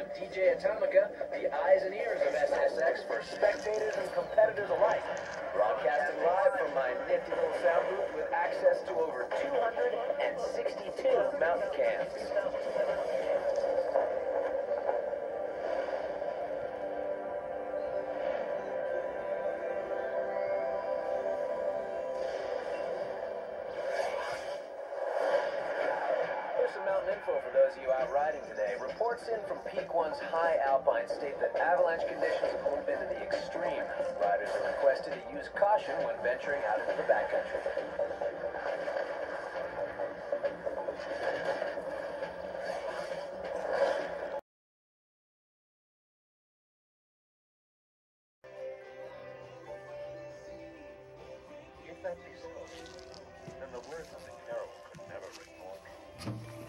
I'm DJ Atomica, the eyes and ears of SSX for spectators and competitors alike. Broadcasting live from my nifty little sound booth with access to over 262 mountain cams. Some mountain info for those of you out riding today. Reports in from Peak One's high alpine state that avalanche conditions have only been to the extreme. Riders are requested to use caution when venturing out into the backcountry. If that be so, then the words of the carol could never.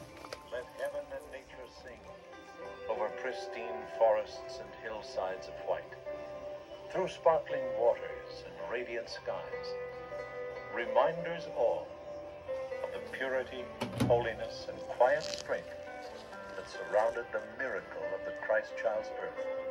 Forests and hillsides of white, through sparkling waters and radiant skies, reminders all of the purity, holiness, and quiet strength that surrounded the miracle of the Christ child's birth.